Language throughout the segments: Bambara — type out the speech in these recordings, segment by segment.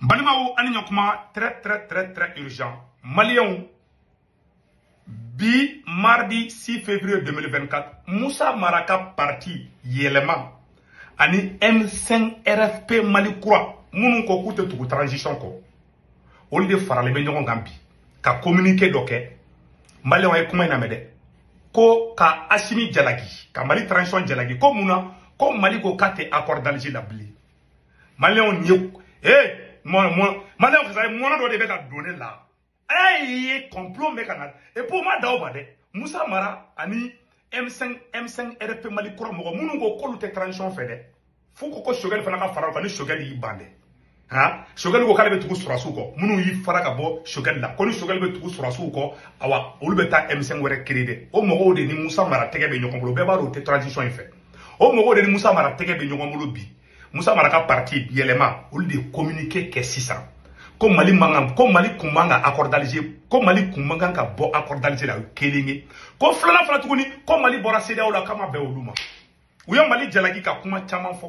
n balimaw ani ɲa kuma très très très très urgent maliyɛnw bi mardi 6 février 2024 musa mara ka parti yɛlɛma ani m5 rfp mali kura minnu ko k'u tɛ tugu transition kɔ olu de faralen bɛ ɲɔgɔn kan bi ka communiqué dɔ kɛ maliyɛnw ye kuma in lamɛn dɛ ko ka asimi jalaki ka mali transition jalaki ko mun na ko mali ko k'a tɛ accord d'alger la bilen maliyɛnw ye ee mɔnɔ mɔnɔ maliyɛnw kasa mɔnɔ dɔ de bɛ ka don ne la e ye kɔnpilon bɛ ka na epi o ma da o ma dɛ musa mara ani m5 m5 rp mali kɔrɔ mɔgɔ minnu ko k'olu tɛ transition fɛ dɛ fo ko ko sogɛli fana ka fara o kan ni sogɛli y'i ban dɛ ha sogɛli ko k'ale bɛ tugu surasiw kɔ minnu y'i fara ka bɔ sogɛli la ko ni sogɛli bɛ tugu surasiw kɔ awa olu bɛ taa m5 wɛrɛ kiri dɛ o mɔgɔw de ni musa mara tɛgɛ bɛ ɲɔgɔn bolo bɛɛ b'a dɔn u tɛ transition in fɛ o mɔgɔw de ni musa mara tɛgɛ bɛ ɲɔgɔn bolo bi musa mara ka parti yɛlɛma olu de ye communiqué kɛ sisan ko mali man kan ko mali kun man kan ka accordalize ko mali kun man kan ka bɔ accordalize la o ye kelen ye ko filanan fana tuguni ko mali bɔra sedeyaw la k'a ma bɛn olu ma u ye mali jalaki ka kuma caman fɔ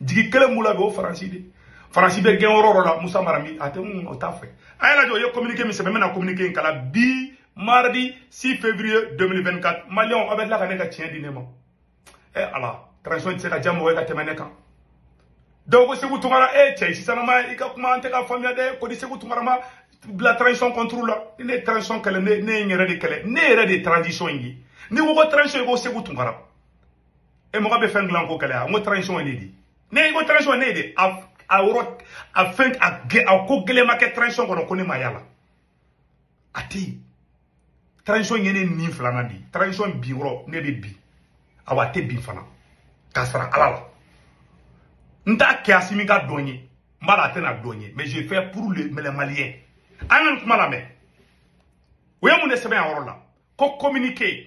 jigi kelen b'u la bi o faransi de faransi bɛ gɛn yɔrɔ yɔrɔ la musa mara mi a tɛ mun o t'a fɛ a y'a lajɛ o ye communiqué min sɛbɛn n bɛna communiqué in kala bi mardi 6 février 2024 maliyɛnw aw bɛ tila ka ne ka tiɲɛ di ne ma ɛ eh, ala transition tɛ se ka diya mɔgɔ ye ka tɛmɛ ne kan dɔw ko segu tunkara e eh, cɛ sisanama i ka kuma an tɛ ka faamuya dɛ kɔni segu tunkara ma bila transition contre la ni ne ye transition kɛlɛ ne ye n yɛrɛ de kɛlɛ ne yɛrɛ de ye transition in ye n'i ko ko transition i ko segu tunkara e mɔgɔ bɛ fɛn dilan ko kɛlɛya n ko transition ye ne di ne ye ko transition ye ne ye de a a yɔrɔ a fɛn a gɛ a ko gɛlɛn ma kɛ transition kɔnɔ ko ne ma y'a la a tɛ yen transition ye ne ni filanan de ye transition bi yɔrɔ ne bɛ bi awa a tɛ bi fana k'a sara ala la n t'a kɛ asi min ka dɔn ye n b'a la a tɛna dɔn ye mais je fais pour le les maliens an ka nin kuma lamɛn u ye mun de sɛbɛn a yɔrɔ la ko communiquer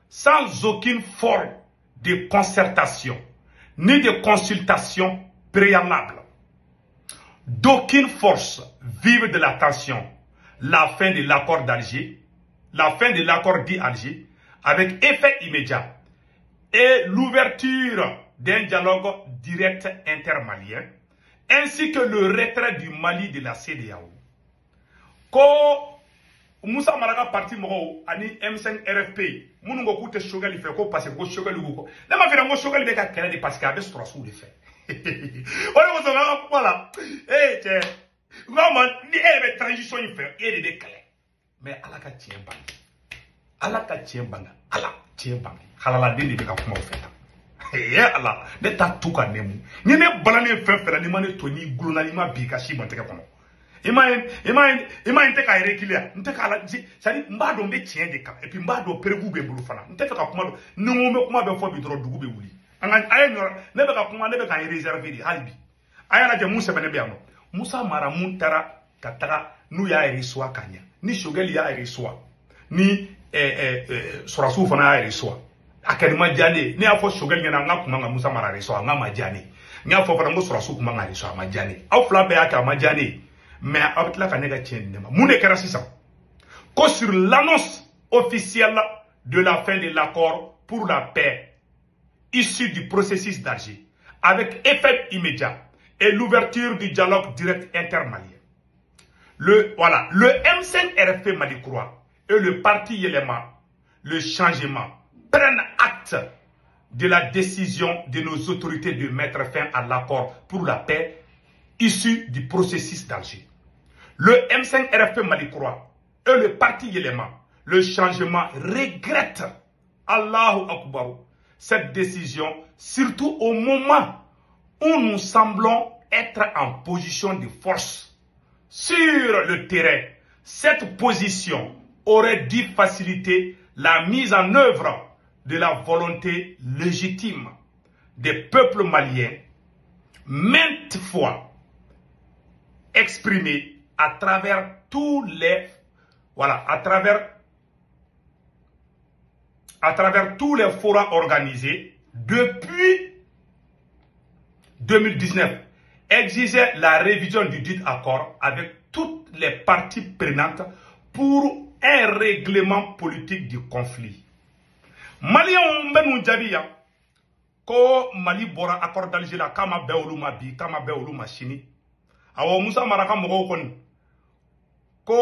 sans aucune forme de concertation ni de consultation préalable. D'aucune force vive de la tension, la fin de l'accord d'Alger, la fin de l'accord dit Alger, avec effet immédiat, et l'ouverture d'un dialogue direct intermalien, ainsi que le retrait du Mali de la CDAO. ko musa mara ka parti mɔgɔw ani m5 rfp minnu ko k'u tɛ sogɛli fɛ ko parce que ko sogɛli k'u kɔ ne ma fɛnɛ ko sogɛli bɛ ka kɛlɛ de parce que a bɛ sɔrɔsiw de fɛ o de kosɔn an ka kuma la ee cɛ n k'a ma ni e yɛrɛ bɛ transition in fɛ e de bɛ kɛlɛ mɛ ala ka tiɲɛ bange ala ka tiɲɛ bange ala tiɲɛ bange halaladen de bɛ ka kuma o fɛ tan ye ala ne t'a tu ka nemu ni ne balanen fɛn fɛn la n'i ma ne to n'i gulonna i ma bi ka si ma tɛgɛ kɔnɔ i ma ye i ma ye i ma ye n tɛ k'a yɛrɛ kiliya n tɛ k'a la c'est à dire n b'a dɔn n bɛ tiɲɛ de kan et puis n b'a dɔn perebu bɛ n bolo fana n tɛ fɛ ka kuma dɔn ni n ko n bɛ kuma bɛ fɔ bi dɔrɔn dugu bɛ wuli an ka a ye nɔ ne bɛ ka kuma ne bɛ k'an réserver de hali bi a y'a lajɛ mun sɛbɛnnen bɛ yan nɔ musa mara mun taara ka taga n'u y'a erisuwa ka ɲɛ ni sogɛli y'a erisuwa ni sɔrɔsiw fana y'a erisuwa a kɛli ma diya ne ye ne y'a fɔ sogɛli ɲɛna an ka kuma ka musa mara erisuwa an ka ma diya ne ye n y'a fɔ fana n ko sɔrɔsiw kuma ka erisuwa a ma diya ne ye aw fila bɛɛ y'a kɛ a ma diya ne ye mɛ aw bɛ tila ka ne ka tiɲɛ di ne ma mun de kɛra sisan ko sur l'annonce officielle de la fin de l'accord pour la paix issu du processus d'Alger avec effet immédiat et l'ouverture du dialogue direct intermalien. Le, voilà, le M5 rf Malikroa et le parti élément le changement, prennent acte de la décision de nos autorités de mettre fin à l'accord pour la paix issus du processus d'Alger. Le M5 RFP Malikroa et le parti Élément le changement regrette Allahu Akbar cette décision, surtout au moment où nous semblons être en position de force sur le terrain. Cette position aurait dû faciliter la mise en œuvre de la volonté légitime des peuples maliens, maintes fois exprimé à travers tous les voilà, à travers à travers tous les forums organisés depuis 2019 exigeait la révision du dit accord avec toutes les parties prenantes pour un règlement politique du conflit. Mali ko mali bɔra accord d'alger la k'a ma bɛɛ olu ma bi k'a ma bɛɛ olu ma sini awɔ musa mara ka mɔgɔw kɔni ko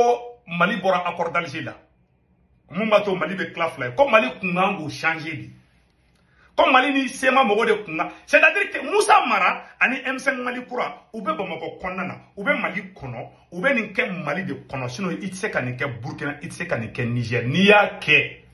mali bɔra accord d'alger la mun b'a to mali bɛ tila fila ye ko mali kun kan k'o changer de ko mali ni sema mɔgɔ de kun kan c'est à dire que musa mara ani m5 mali kura u bɛ bamakɔ kɔnɔna na u bɛ mali kɔnɔ u bɛ nin kɛ mali de kɔnɔ sinon i tɛ se ka nin kɛ burkina i tɛ se ka nin kɛ niger n'i y'a kɛ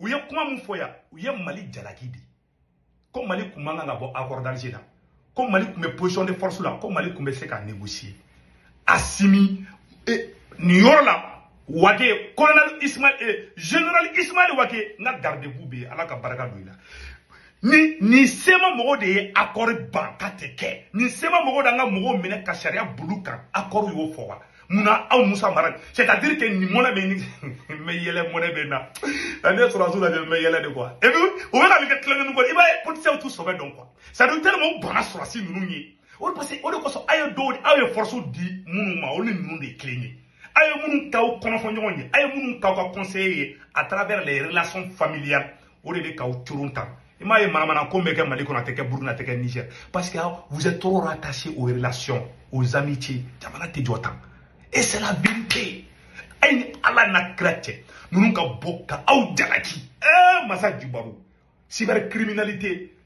u ye kuma min fɔ yan u ye mali jalaki di ko mali kun man kan ka bɔ accord d'alger la ko mali tun bɛ position de force la ko mali tun bɛ se ka négocier a simi e, nin yɔrɔ la wake colonel ismail e, general ismail wake n ka garde b'u bɛ yen ala ka barika don i la ni nin sema mɔgɔw de ye akɔri ban ka tɛ kɛ nin sema mɔgɔw de an ka mɔgɔw minɛ ka sariya bulu kan akɔri y'o fɔ wa mun na aw musa mara c'est à dire que nin mɔnɛ bɛ nin n bɛ yɛlɛ mɔnɛ bɛ na la ne sɔrɔdasiw la n bɛ yɛlɛ de quoi et puis o bɛ ka nin kɛ tilankɛni kɔ i b'a ye politisiyɛnw t'u sɔbɛ dɔn quoi c'est à dire tellement u banna sɔrɔdasi ninnu ye o de parce que o de kosɔn aw ye dɔw aw ye force di minnu ma olu ni ninnu de ye kelen ye aw ye minnu k'aw kɔnɔfɔ ɲɔgɔn ye aw ye minnu k'aw ka conseiller ye à travers les relations familiales o de bɛ k'aw coron tan i m'a ye manamana ko bɛ kɛ mali kɔnɔ a tɛ kɛ burukina a tɛ kɛ niger parce que vous êtes trop rattaché aux relations aux amitiés jamana tɛ jɔ tan et c'est la vérité a ye ni ala n'a kira cɛ ninnu ka bɔ ka aw jalaki ee masa jubaru cybercriminalité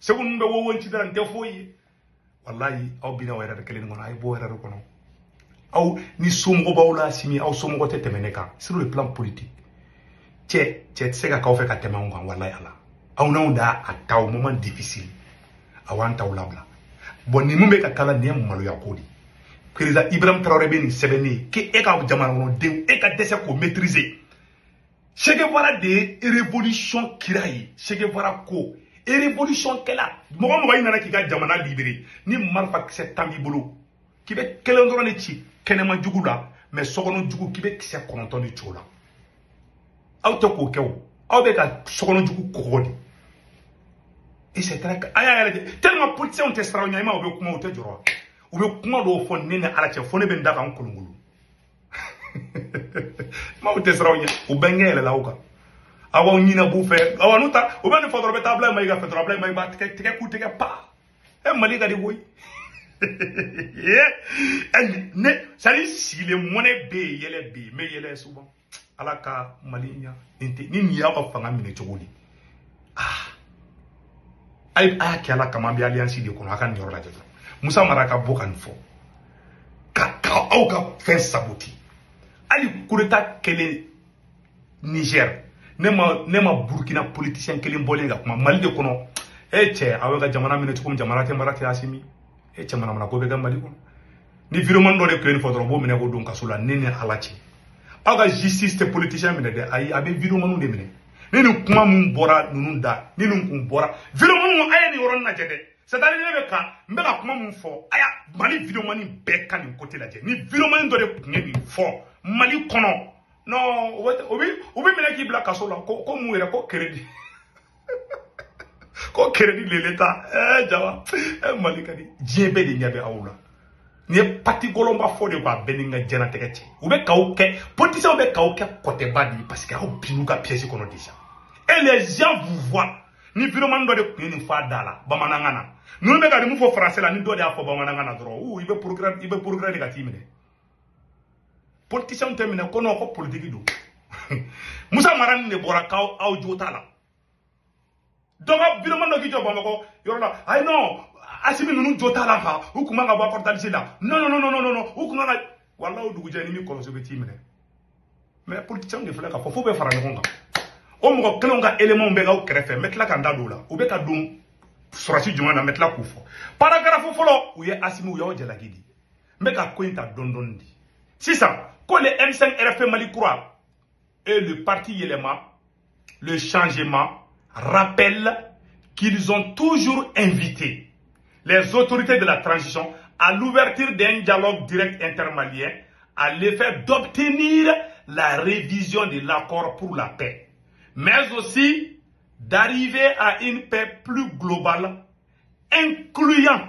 segu ninnu bɛ wowo ci dara n tɛ foyi ye walayi aw bina o yɛrɛ de kelen kɔnɔ a ye bɔ o yɛrɛ de kɔnɔ aw ni somɔgɔ b'aw la sini aw somɔgɔ tɛ tɛmɛ ne kan sur le plan politique cɛ cɛ tɛ se ka k'aw fɛ ka tɛmɛ anw kan walayi ala aw n'anw da a ta o moment difficile aw an taw labila bɔn nin min bɛ ka kala nin ye maloya ko de président ibrahim traoré bɛ nin sɛbɛnni ye k'e ka jamana kɔnɔ denw e ka dɛsɛ k'o maîtriser Sekefara de ye révolution kira ye Sekefara ko révolution kɛla mɔgɔ mɔgɔ i nana k'i ka jamana libere ni marifa kisɛ tan b'i bolo k'i bɛ kelen dɔrɔn de ci kɛnɛma jugu la mɛ sɔgɔnɔ jugu k'i bɛ kisɛ kɔnɔntɔn de cogo la aw tɛ k'o kɛ o aw bɛ ka sɔgɔnɔ jugu kɔgɔ de et c'est très a y'a yɛrɛ de tellement politiciens tɛ siraw ɲɛ i ma u bɛ kuma u tɛ jɔrɔ u bɛ kuma dɔw fɔ ne ni ala cɛ fo ne bɛ n da kan kolokolo maaw tɛ siran aw ɲɛ u bɛɛ ɲɛ yɛlɛla aw kan aw aw ɲinɛ b'u fɛ awa n'u ta u bɛ nin fɔ dɔrɔn bɛ taa bila ma i ka fɛ dɔrɔn bila ma i b'a tigɛ tigɛ k'u tigɛ pa ɛ mali ka di koyi ne sari sigilen mɔnɛ bɛ yen yɛlɛ bɛ yen n bɛ yɛlɛ souvent ala ka mali ɲa nin tɛ ni nin y'aw ka fanga minɛ cogo di a y'a kɛ ala kama an bɛ alliance de kɔnɔ a ka nin yɔrɔ lajɛ dɔrɔn musa mara ka bɔ ka nin fɔ ka ka aw ka fɛn saboti hali kudeta kɛlen niger ne ma ne ma burkina politicien kelen bɔlen ka kuma mali de kɔnɔ e cɛ aw bɛ ka jamana minɛ cogo min jamana tɛ mara tɛ asimi e cɛ manamana ko bɛ kɛ mali kɔnɔ ni viremani dɔ de tun ye nin fɔ dɔrɔn b'o minɛ k'o don kaso la ne ni ala cɛ aw ka justice tɛ politicien minɛ dɛ ayi a bɛ viremaniw de minɛ ni nin kuma mun bɔra ninnu da ni nin kun bɔra video minnu a ye nin yɔrɔnin lajɛ dɛ sadari ne bɛ ka n bɛ ka kuma min fɔ a y'a mali videomani bɛɛ ka nin kote lajɛ ni videomani dɔ de tun ye nin fɔ mali kɔnɔ non o bɛ o bɛ o bɛ minɛ k'i bila kaso la ko ko mun yɛrɛ ko keredi ko keredi lele ta ɛɛ jaba ɛɛ mali ka di diɲɛ bɛɛ de ɲɛ bɛ aw la nin ye pati gɔlɔnba fɔ de ko a bɛɛ ni n ka jɛnatigɛ cɛ u bɛ kaw kɛ politisiyɛnw bɛ kaw kɛ kɔtɛba de ye parce que aw bin'u ka piyɛsi kɔnɔ déjà et les gens vous voient ni viromani dɔ de tun ye nin fɔ a da la bamanankan na ninnu bɛ ka nin mun fɔ français la ni dɔ de y'a fɔ bamanankan na dɔrɔn u i bɛ progrès i bɛ progrès de ka t'i minɛ politisiyɛnw tɛ minɛ ko non ko politiki don musa mara nin de bɔra k'aw aw jo t'a la dɔ ka birama dɔ k'i jɔ bamakɔ yɔrɔ la ayi nɔn asimi ninnu jo t'a la fa u kun man ka bɔ kɔrɔtalisi la non non non non non u kun man ka wala o dugujɛ ni min kɔlɔsi bɛ t'i minɛ mɛ politiciɛnw de filɛ ka fɔ fo bɛ fara ɲɔgɔn kan o mɔgɔ kelenw ka éléments bɛ k'aw kɛrɛfɛ n bɛ tila ka n da don o la u bɛ ka don sɔrɔsi jumɛn na n bɛ tila k'u fɔ paragraphe fɔlɔ u ye asimi u y'aw jalaki di n bɛ ka ko in ta dɔɔni dɔɔni di sisan ko le m5 rfp mali kura et le parti yɛlɛma le changement qu'ils ont toujours invité les autorités de la transition à l'ouverture d'un dialogue direct intermalien à l'effet d'obtenir la révision de l'accord pour la paix, mais aussi d'arriver à une paix plus globale, incluant,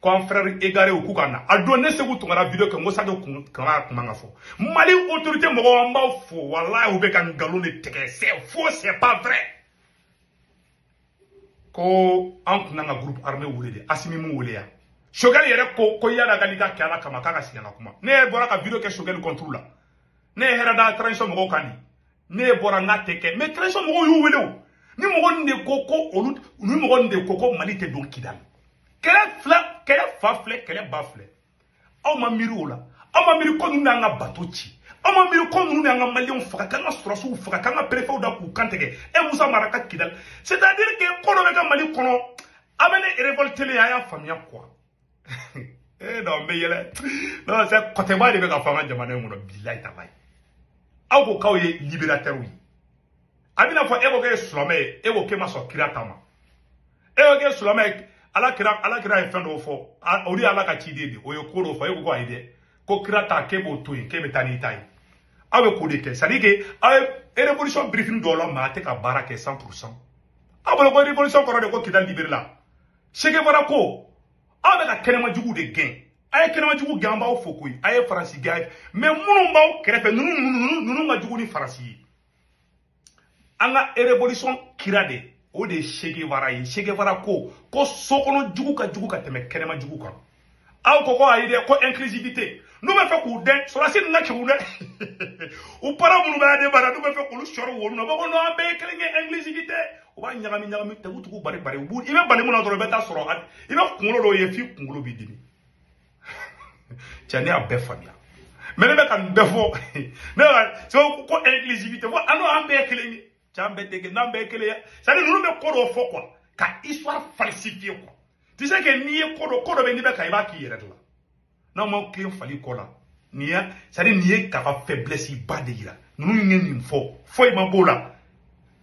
confrère égaré ou k'u ka na a don ne segu tungara video kɛ n ko sake kana kuma ka fɔ mali autorité mɔgɔw an b'aw fo walayi u bɛ ka nkalon de tigɛ c'est faux c'est pas vrai ko an kun ka groupe armé wele de asimi mu wele yan sogɛli yɛrɛ ko ko yala ka n'i ka kɛ ala kama k'a ka sigi ka kuma ne bɔra ka video kɛ sogɛli contre la ne ye hɛrɛ da transition mɔgɔw kan di ne ye bɔra n k'a tɛ kɛ mɛ transition mɔgɔw y'u wele o ni mɔgɔ nin de ko ko olu ni mɔgɔ nin de ko ko mali tɛ don kidali kɛlɛ filɛ kɛlɛ fa filɛ kɛlɛ ba filɛ aw ma miiri o la aw ma miiri ko ninnu n'an ka bato ci aw ma miiri ko ninnu n'an ka maliyɛnw faga k'an ka sɔrɔsiw faga k'an ka perefew da k'u kan tigɛ e musa mara ka kidali c'est à dire que ko dɔ bɛ kɛ mali kɔnɔ aw bɛ ne révoltelen a y'a faamuya quoi ee eh, non n bɛ yɛlɛ non c'est kɔtɛba de bɛ ka fɔ an ka jamana in kɔnɔ bilayi talayi aw ko k'aw ye libérateurs ye a bɛna fɔ e ko k'e ye silamɛ ye e ko k'e ma sɔn kira ta ma e ko k'e ye silamɛ ye ala kira ala kira ye fɛn dɔw fɔ olu ye ala ka ciden de o ye ko dɔw fɔ e ko ko ayi dɛ ko kira ta k'e b'o to yen k'e bɛ taa n'i ta ye aw bɛ ko de kɛ c'est à dire que aw ye révolution birifini dɔw la maa tɛ ka baara kɛ 100 pour cent aw bolo ko révolution kɔrɔ de ko kidali libere la Sekebara ko aw bɛ ka kɛnɛmajugu de gɛn a ye kɛnɛmajugu gɛn an b'aw fo koyi a ye faransi gɛn a ye mɛ minnu b'aw kɛrɛfɛ ninnu ninnu ka jugu ni faransi ye an ka erebolison kira de o de ye sekebara ye sekebara ko ko sokɔnɔ jugu ka jugu ka tɛmɛ kɛnɛmajugu kan aw ko ko ayi dɛ ko inclusivité n'u bɛ fɛ k'u dɛn sɔrɔdasi ninnu ka cɛw dɛ u para minnu bɛ ade bara n'u bɛ fɛ k'olu sɔrɔ wo nɔ u b'a fɔ non an bɛɛ ye kelen kɛ inclusivité u b'a ɲagami ɲagami tugu tugu bari bari u b'u i bɛ bali mun na dɔrɔn i bɛ taa sɔrɔ i bɛ kunkolo dɔw ye f'i kunkolo b'i dimi cɛ ne y'a bɛɛ faamuya mɛ ne bɛ ka nin bɛɛ fɔ ne bɛ ka ko inclusivité ko an n'o an bɛɛ ye kelen ye can bɛɛ tɛ kelen n'an bɛɛ ye kelen ye c'est à dire ninnu bɛ ko dɔ fɔ quoi ka histoire falsifier quoi tu sais que n'i ye ko dɔ ko dɔ bɛ n'i bɛ ka i b'a k'i yɛrɛ de la n'aw ma tilen fali kɔ la nin ye c'est à dire nin ye kaba faiblesse ba de yira ninnu ye nin fɔ foyi ma b'o la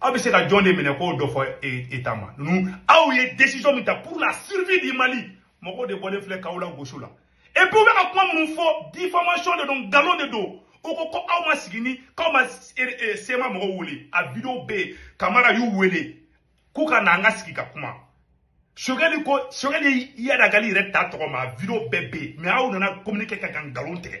aw bɛ se ka jɔn de minɛ k'o dɔ fɔ eta ma ninnu aw ye décision min ta pour la survie du mali mɔgɔw de bɔlen filɛ k'aw la gosi la et puis u bɛ ka kuma minnu fɔ diffamation de don nkalon de don o ko ko aw ma sigi ni k'aw ma sema mɔgɔw wele a video bɛ yen kamara y'u wele k'u ka na an ka sigi ka kuma sogɛli ko sogɛli yadagali yɛrɛ ta tɔgɔ ma a video bɛɛ bɛ yen mɛ aw nana communiquer ka ka nkalon tigɛ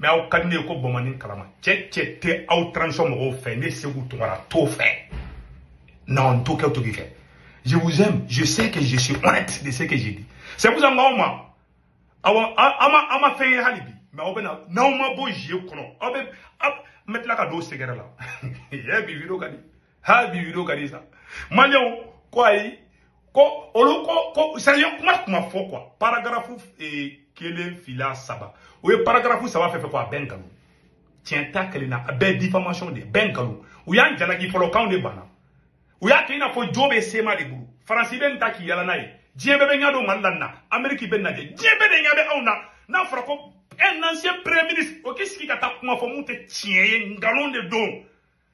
mɛ aw ka di ne ye ko bɔnmani kalama cɛ cɛ tɛ aw transition mɔgɔw fɛ ne segu tugara t'o fɛ non n t'o kɛ togi kɛ je vous aime je sais que je suis honnête de ce que j'ai dit c'est pour ça n k'aw ma aw ma aw ma fɛn ye hali bi mɛ aw bɛna n'aw ma bɔ zie kɔnɔ aw bɛ n bɛ tila ka don sɛgɛrɛ la yɛ bi video ka di ha bi video ka di sa maliyɛnw ko ayi ko olu ko ko sariya kuma kuma fɔ kuwa paragarafu eh, kelen fila saba o ye paragarafu saba fɛn fɛn ko a bɛɛ nkalon tiɲɛ ta kelen na a bɛɛ diffamation de bɛɛ nkalon u y'an jalaki fɔlɔ kanw de banna u y'a kɛ i n'a fɔ jo bɛ sema de bolo faransi bɛ nin ta k'i yala n'a ye diɲɛ bɛɛ bɛ ɲɛ don mali la nin na ameriki bɛ nin lajɛ diɲɛ bɛɛ de ɲɛ bɛ anw na n'a fɔra ko un ancien premier ministre o k'i sigi ka taa kuma fɔ mun tɛ tiɲɛ ye nkalon de don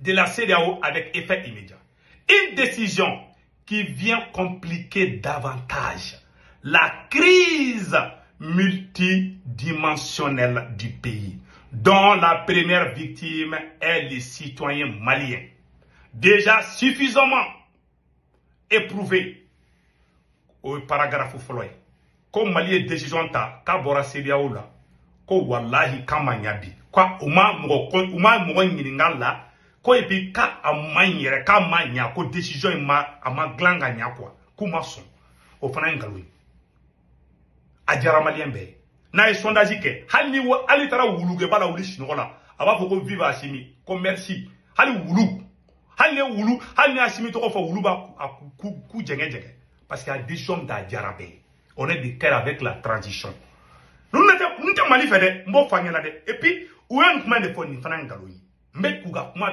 de la CDAO avec effet immédiat. Une décision qui vient compliquer davantage la crise multidimensionnel du pays, dont la première victime est les citoyens maliens, déjà suffisamment éprouvé au paragraphe fɔlɔ ye ko mali ye décision ta k'a bɔra sedeyaw la ko walahi k'a ma ɲa bi ka u ma mɔgɔ u ma mɔgɔ ɲininka la ko et puis k'a a ma ɲi yɛrɛ k'a ma ɲa ko décision in ma a ma dilan ka ɲa quoi k'u ma sɔn o fana ye nkalon ye a diyara maliyɛn bɛɛ ye n'a ye sondage kɛ hali ni hali taara wulukɛba la wuli sunɔgɔ la a b'a fɔ ko vive asimi ko merci hali wulu hali ne wulu hali ne asimi tɔgɔ fɔ wulu b'a ku jɛngɛ jɛngɛ parce que a décision bɛ taa diyara bɛɛ ye on est de cœur avec la transition ninnu tɛ ninnu tɛ mali fɛ dɛ n b'o fɔ an ɲɛna dɛ et puis u ye nin kuma in de fɔ nin fana ye nkalon ye be n k'u kuma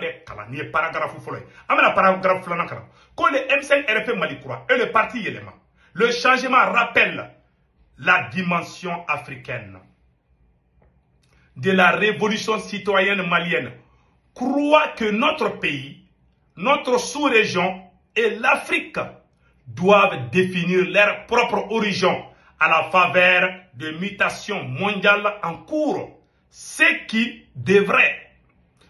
paragraphe fɔlɔ amena paragraphe filanan kalan ko le M5 RP Mali kura et le parti yɛlɛma le changement rappelle la dimension africaine de la révolution citoyenne malienne croit que notre pays, notre sous-région et l'Afrique doivent définir leur propre origine à la faveur de mutations mondiales en cours, ce qui devrait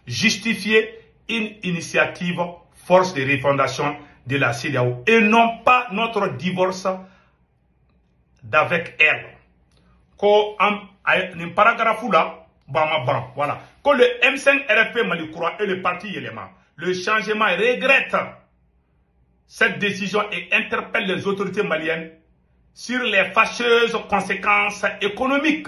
justifier une initiative force de refondation de la CdaO et non pas notre divorce d'avec elle. a paragraphe là, voilà. Que le M5 RFP Malikura et le parti élément. le changement regrette cette décision et interpelle les autorités maliennes sur les fâcheuses conséquences économiques,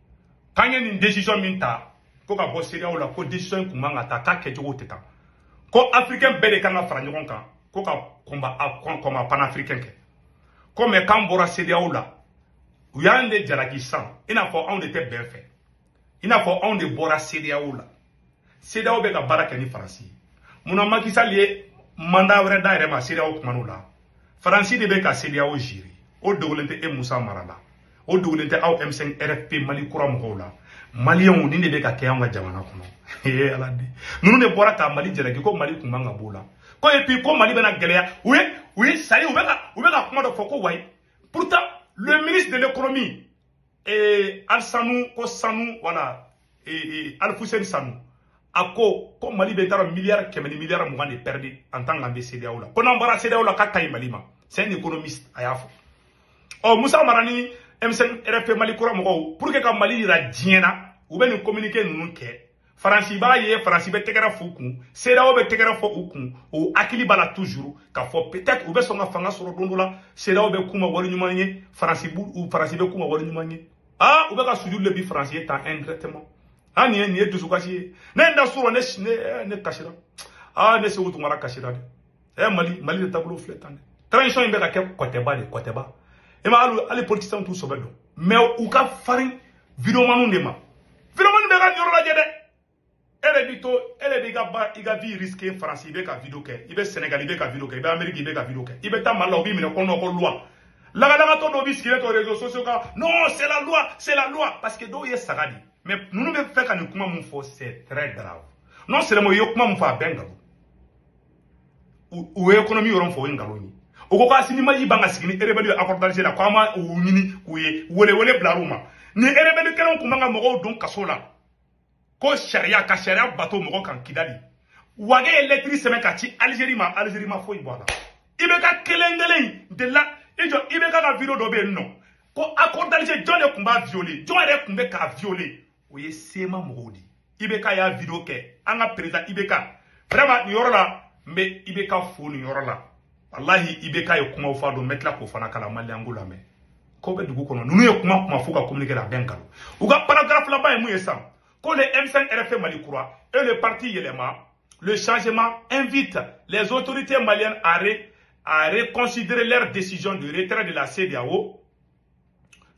k'an ye nin desisɔn min ta ko ka bɔ seereyaw la ko desisɔn in kun man ka ta k'a kɛcogo tɛ tan ko afirikɛn bɛɛ de kan ka fara ɲɔgɔn kan ko ka kɔnba kɔnba panafirikɛn kɛ ko mɛ k'an bɔra seereyaw la u y'an de jalaki sisan i n'a fɔ anw de tɛ bɛn fɛ i n'a fɔ anw de bɔra seereyaw la CEDEAO bɛ ka baara kɛ ni Faransi ye munna Macky Sall ye mandat wɛrɛ d'a yɛrɛ ma CEDEAO kuman'o la Faransi de bɛ ka CEDEAO gérer o dogolen tɛ e Musa Mara la o dogolen tɛ aw M5 RFP Mali kura mɔgɔw la maliyɛnw nin de bɛ ka kɛ anw ka jamana kɔnɔ ee ala de ninnu de bɔra ka mali jalaki ko mali kun man ka b'o la ko et puis ko mali bɛna gɛlɛya u ye u ye sari u bɛ ka u bɛ ka kuma dɔ fɔ ko wayi pourtant le ministre de l'économie ee alisanu ko sanu wala alifuseni sanu a ko ko mali bɛ taara miliyari kɛmɛ ni miliyari mugan de pɛridi en tant qu'an bɛ sedeyaw la ko n'an bɔra sedeyaw la k'a ka ɲi mali ma c'est un économiste a y'a fɔ ɔ musa mara ni msn rfp mali kura mɔgɔw pour que ka mali yira diɲɛ na u bɛ nin communiqué ninnu kɛ faransi b'a ye faransi bɛ tɛgɛrɛ fo u kun sedeyaw bɛ tɛgɛrɛ fɔ u kun o hakili b'a la toujours k'a fɔ peut-être u bɛ sɔn ka fanga sɔrɔ don dɔ la sedeyaw bɛ k'u ma wari ɲuman ye faransi b'u faransi bɛ k'u ma wari ɲuman ye ah u bɛ ka sujud le bi France ye tan indirectement ah nin ye nin ye dusukasi ye ne ye n da sɔrɔ ne ne eh, ne kasira ah ne Seku Tunkara kasira dɛ ɛ eh, Mali Mali de taabolo filɛ tan dɛ transition in bɛ ka kɛ kɔtɛba de kɔtɛba e ma hali hali politiciens t'u sɔbɛ dɔn mais u ka farin videomaninw de ma videomaninw bɛ ka nin yɔrɔ lajɛ dɛ e bɛ bi to e bɛ b'i ka ba i ka vie risque faransi i bɛ ka video kɛ i bɛ sɛnɛgali i bɛ ka video kɛ i bɛ ameriki i bɛ ka video kɛ i bɛ taa mali la u b'i minɛ ko nɔ ko loi lagalagatɔ dɔw b'i sigilen to réseau sociaux kan non c'est la loi c'est la loi parce que dɔw ye saga de ye mais ninnu bɛ fɛ ka nin kuma min fɔ c'est très grave non seulement u ye kuma min fɔ a bɛɛ nkalon u ye économie yɔrɔ min fɔ o ye nkalon ye u ko ko asini maji ban ka sigi ni erebeli ye accord d'alger la ko an ma u ɲini k'u ye welewele bila u ma nin erebeli kɛlenw tun man ka mɔgɔw don kaso la ko sariya ka sariya bato mɔgɔ kan kidali wage ye lɛtiri sɛbɛn ka ci alizeri ma alizeri ma foyi bɔ a la i bɛ ka kelen kelen de la i jɔ i bɛ ka ka video dɔ bɛ yen nɔ ko accord d'alger jɔn de tun b'a violer jɔn yɛrɛ tun bɛ k'a violer o ye sema mɔgɔw de ye i bɛ ka y'a video kɛ an ka président i bɛ ka vraiment nin yɔrɔ la n bɛ i bɛ ka fo nin yɔrɔ la walahi i bɛ k'a ye kumaw fɔ a don n bɛ tila k'o fana kalan maliyanko lamɛn ko bɛ dugu kɔnɔ ninnu ye kuma kuma fo ka communiquer la a bɛ n kalo u ka paragraphe laban ye mun ye sisan ko le M5 RFP Mali kura et le parti yɛlɛma le changement invite les autorités maliennes à, ré, à reconsidérer leur décision de retrait de la CDAO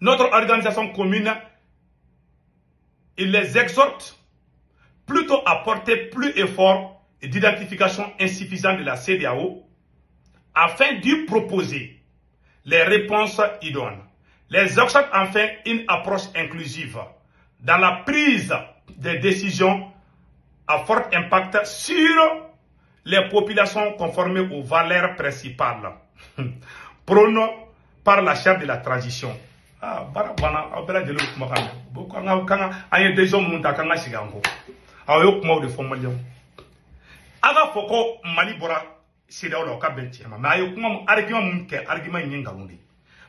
notre organisation commune il les exhorte plutôt à porter plus effort et d'identification insuffisante de la CDAO afin d'y proposer les réponses idoines. Les exhorte enfin une approche inclusive dans la prise des décisions à fort impact sur les populations conformées aux valeurs principales prônant par la charte de la transition. Ah, bara bana aw bɛɛ lajɛlen kuma kan mɛn kan ka kan ka an ye décision minnu ta k'an ka sigi an kɔ aw y'o kumaw de fɔ maliyɛnw a ka fɔ ko mali bɔra CEDEAO la o ka bɛn tiɲɛ ma mɛ a ye kuma argument minnu kɛ argument in ye nkalon de ye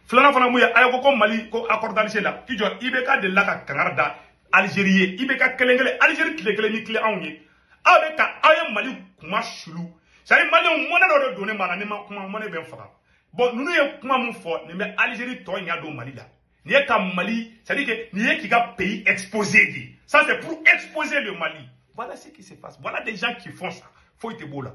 filanan fana mun ye a ye ko ko mali ko accord d'alger la i jɔ i bɛ ka delila ka kangari da algérie ye i bɛ ka kelen kelen algérie tile kelen ni tile anw ye aw bɛ ka aw ye mali kuma sulu sari maliyɛnw mɔnɛ dɔ de don ne ma na ni ma kuma mɔnɛ bɛ n faga bɔn ninnu ye kuma min fɔ nin bɛ algérie tɔ ɲa don mali la nin ye ka mali c'est à dire que nin ye k'i ka pays exposé de ye ça c'est pour exposer le mali voilà ce qui se passe voilà des gens qui font ça foyi tɛ b'o la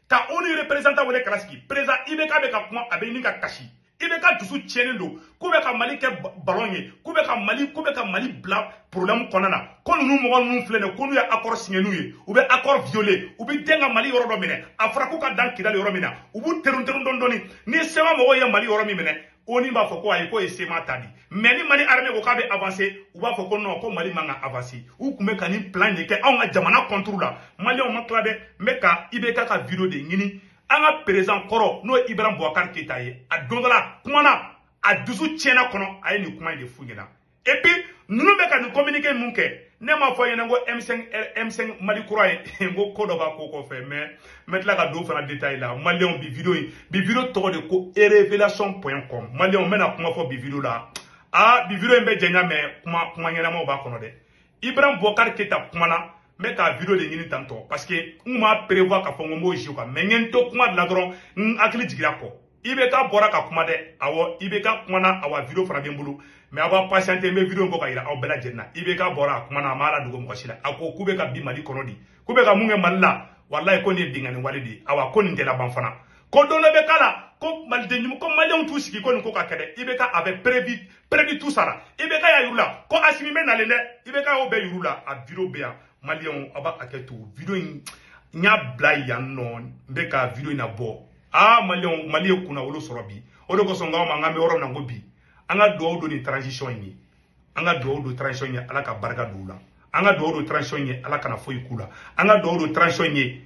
ka onu représentant wele kala sigi président ibeka bɛ ka kuma a bɛ ni ka kasi i bɛ ka dusu tiɲɛnen don k'u bɛ ka mali kɛ balon ye k'u bɛ ka mali k'u bɛ ka mali bila problème kɔnɔna na ko ninnu mɔgɔ ninnu filɛ nin ko n'u ye accord signé n'u ye u bɛ accord violer u bɛ den ka mali yɔrɔ dɔ minɛ a fɔra k'u ka dan kidali yɔrɔ min na u b'u terun terun dɔɔni dɔɔni ni sema mɔgɔw ye mali yɔrɔ min minɛ ko ni b'a fɔ ko ayi ko ye sema ta di mɛ ni mali armée ko k'a bɛ avancer u b'a fɔ ko non ko mali man ka avancer u tun bɛ ka nin plan de kɛ anw ka jamana contre la maliyɛnw ma tila dɛ n bɛ ka ibk ka video de ɲini an ka perezan kɔrɔ n'o ye ibrahim bubakari keyita ye a don dɔ la kumana a dusu tiɲɛna kɔnɔ a ye nin kuma in de f'u ɲɛna et puis ninnu bɛ ka nin communiqué mun kɛ ne m'a fɔ ɲɛna ko M5 M5 Mali kura ye n ko ko dɔ b'a ko kɔfɛ mais n bɛ tila ka don fana détail la maliyɛnw bi video in bi video tɔgɔ de ko révélation point com maliyɛnw n bɛna kuma fɔ bi video la aa bi video in bɛ janya mais kuma kuma ɲɛnamaw b'a kɔnɔ dɛ ibrahim bokar keta kumana n bɛ ka video de ɲini tantɔ parce que n m'a prévoir k'a fɔ n ko n b'o jeu kan mais n ye n to kuma de la dɔrɔn n hakili jigira kɔ ibk bɔra ka kuma dɛ awɔ ibk kumana awa video fana bɛ n bolo mɛ aw b'a patiente n bɛ video bɔ ka yira aw bɛɛ lajɛlen na ibk bɔra a kumana a m'a la dogo mɔgɔ si la a ko k'u bɛ ka bi mali kɔnɔ di k'u bɛ ka mun kɛ mali la walayi ko nin ye binkanni wale de ye awa ko nin tɛ laban fana ko don dɔ bɛ k'a la ko maliden ko maliyɛnw t'u sigi ko nin ko ka kɛ dɛ i bɛ ka a bɛ perebi perebi tu sara i bɛ ka y'a yiru la ko asimi bɛ nalen dɛ i bɛ ka y'o bɛɛ yiru la a video bɛ yan maliyɛnw aw b'a hakɛ to video in n y'a bila yan nɔ n bɛ ka video in na bɔ aa maliyɛnw mali ye kunnawolo sɔrɔ bi o de kosɔn n k'aw ma n k'an bɛ yɔrɔ min na ko bi an ka dugawu don nin transition in ye an ka dugawu don transition ye ala ka barika don u la an ka dugawu don transition ye ala kana foyi k'u la an ka dugawu don transition ye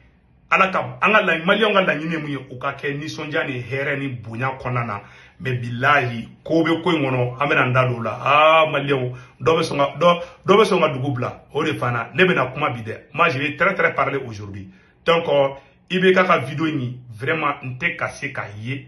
ala ka an ka laɲini maliyɛnw ka laɲini ye mun ye u ka kɛ nisɔndiya ni hɛrɛ ni bonya kɔnɔna na mɛ bilahi ko bɛ ko in kɔnɔ an bɛna n da don o la aa maliyɛnw dɔ bɛ sɔn ka dɔ dɔ bɛ sɔn ka dugu bila o de fana ne bɛna kuma bi dɛ moi je vais très très parler aujourd'hui donc i bɛ ka ka video in vraiment n tɛ ka se k'a ye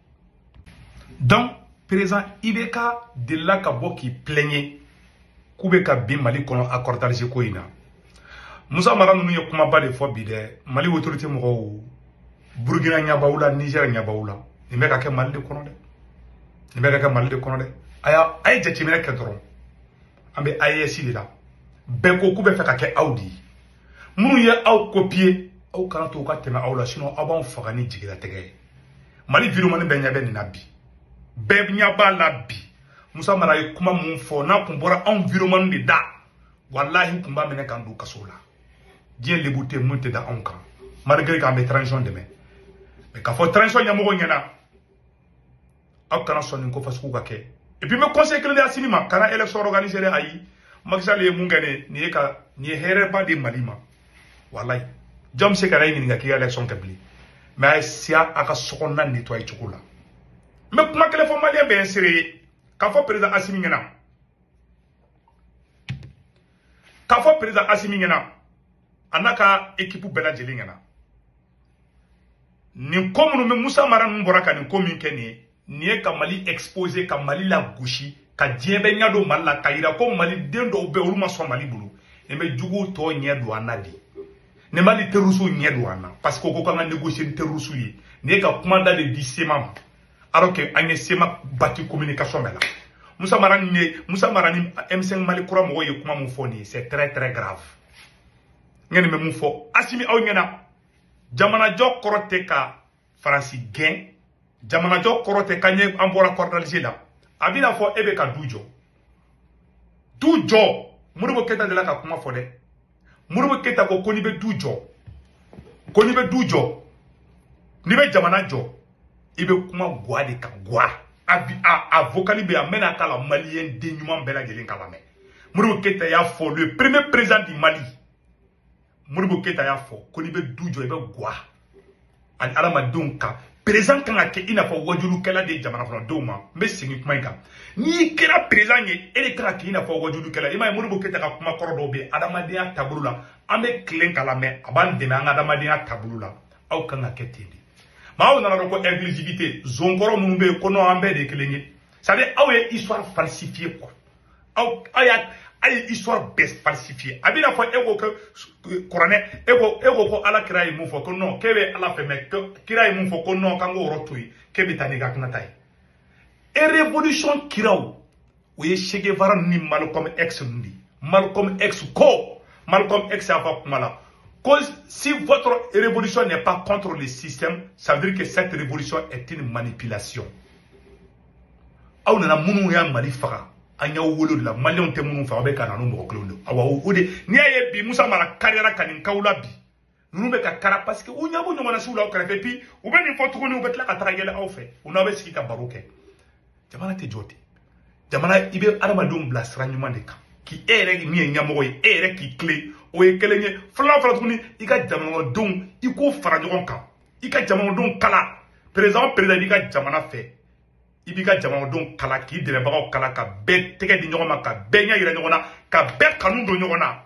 donc président ibk delila ka bɔ k'i plɛɲe k'u bɛ ka bin mali kɔnɔ accordage ko in na musa mara ninnu ye kumaba de fɔ bi dɛ mali autorité mɔgɔw burukina ɲabaw la nigɛr ɲabaw la nin bɛ ka kɛ mali de kɔnɔ dɛ nin bɛ ka kɛ mali de kɔnɔ dɛ a y'a a ye jateminɛ kɛ dɔrɔn an bɛ aes de la bɛɛ ko k'u bɛ fɛ ka kɛ aw de ye minnu ye aw kopiye aw kana to u ka tɛmɛ aw la sinɔn aw b'anw faga ni jigilatigɛ ye mali virumani bɛɛ ɲɛ bɛ nin na bi bɛɛ ɲɛ b'a la bi musa mara ye kuma mun fɔ n'a kun bɔra anw virumani de da walahi kun b'a minɛ k'an don kaso la diɲɛ lebu tɛ mun tɛ da anw kan malgré k'an bɛ transition dɛmɛ mɛ k'a fɔ transition ɲɛmɔgɔ ɲɛna aw kana sɔn nin ko fasugu ka kɛ et puis n bɛ conseil kelen di asimi ma kana élection organiser dɛ ayi makisal ye mun kɛ ne nin ye ka nin ye hɛrɛba de mali ma walayi jɔn bɛ se ka na e ɲininka k'i ka élection kɛ bilen mais a ye siya a ka sokɔnɔna nettoyer cogo la n bɛ kuma kelen fɔ maliyɛn bɛɛ ye seere ye k'a fɔ président asimi ɲɛna k'a fɔ président asimi ɲɛna a n'a ka ekipu bɛɛ lajɛlen ɲɛna nin ko minnu bɛ musa mara ninnu bɔra ka nin ko min kɛ nin ye nin ye ka mali expose ka mali lagosi ka diɲɛ bɛɛ ɲɛ don mali la ka yira ko mali den dɔw bɛ olu ma sɔn mali bolo nin bɛ juguw tɔ ɲɛ don an na de nin b'ale terrorisiw ɲɛ don an na parce que o ko k'an ka négocier ni terrorisiw ye nin ye ka kumada de di sema ma alors que an ye sema bati communication bɛɛ la musa mara ni musa mara ni m5 mali kura mɔgɔw ye kuma min fɔ nin ye c'est très très grave ŋɛni bɛ mun fɔ asimi aw ɲɛna jamanajɔ kɔrɔ tɛ ka faransi gɛn jamanajɔ kɔrɔ tɛ ka ɲɛ an bɔra kɔrɔdalize la a bɛna fɔ e bɛ ka du jɔ du jɔ moribo keta de la ka kuma fɔ dɛ moribo keta ko ko n'i bɛ du jɔ ko n'i bɛ du jɔ n'i bɛ jamana jɔ i bɛ kuma gwa de kan gwa a a vocali bɛ a mɛna a k'a la maliyɛn den ɲuman bɛɛ lajɛlen k'a lamɛn moribo keyita y'a fɔ le premier président du mali moribo keyita y'a fɔ ko n'i bɛ du jɔ i bɛ gwa ani adamadenw kan perezan kan ka kɛ i n'a fɔ wajulukɛla de jamana kɔnɔdenw ma n bɛ segin kuma in kan n'i kɛra perezan ye e de kan ka k'i n'a fɔ wajulukɛla i m'a ye moribo keyita ka kuma kɔrɔ dɔw bɛ yen adamadenya taabolo la an bɛ tilen k'a la mɛ a b'an dɛmɛ an ka adamadenya taabolo la aw kan ka kɛ ten de ma aw nana dɔn ko inclusivité zonkɔrɔ minnu bɛ yen ko non an bɛɛ de ye kelen ye c'est à dire aw ye histoire falsifié quoi aw aw y'a a ye histoire bɛɛ falsifié a bɛna fɔ e ko ko kuranɛ e ko e ko ko ala kira ye mun fɔ ko non k'e bɛ ala fɛ mais kira ye mun fɔ ko non k'an k'o yɔrɔ to yen k'e bɛ taa n'i ka kuma ta ye e révolution kiraw o ye Che Guevara ni Malcolm X ninnu de ye Malcolm X ko Malcolm X y'a fɔ kuma la ko si votre révolution n'est pas contre le système ça veut dire que cette révolution est une manipulation aw nana minnu y'a Mali faga an y'aw wolo de la maliyɛnw tɛ minnu faga aw bɛ ka na n'u mɔgɔ kelenw de awa o de n'i y'a ye bi Musa Mara kariyara ka nin k'aw la bi ninnu bɛ ka kara parce que u ɲɛ b'u ɲɔgɔnna sugu la u kɛrɛfɛ puis u bɛ nin fɔ tuguni u bɛ tila ka taga yɛlɛ aw fɛ u n'aw bɛ sigi ka baro kɛ jamana tɛ jɔ ten jamana i bɛ adamadenw bila sira ɲuman de kan k'i e yɛrɛ min ye ɲɛmɔgɔ ye e yɛrɛ k'i tilen o ye kelen ye filanan fana tuguni i ka jamanakɔnɔdenw i k'o fara ɲɔgɔn kan i ka jamanakɔnɔdenw kala perezan o perezan b'i ka jamana fɛ i b'i ka jamanadenw kala k'i dɛmɛbagaw kala ka bɛɛ tɛgɛ di ɲɔgɔn ma ka bɛɛ ɲɛ yira ɲɔgɔn na ka bɛɛ kanu don ɲɔgɔn na